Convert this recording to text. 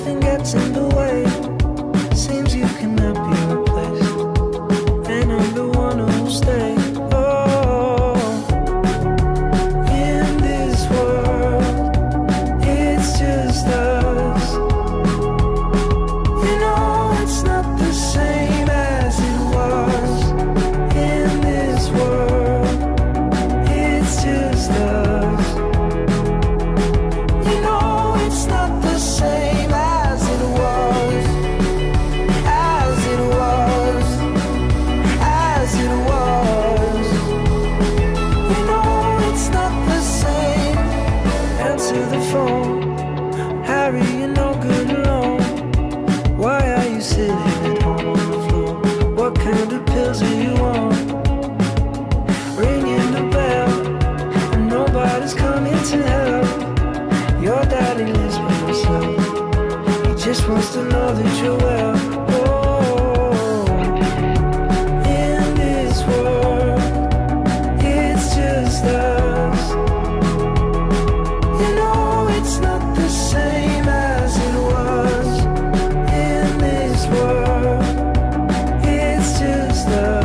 nothing gets in the way. Just wants to know that you're well. Master.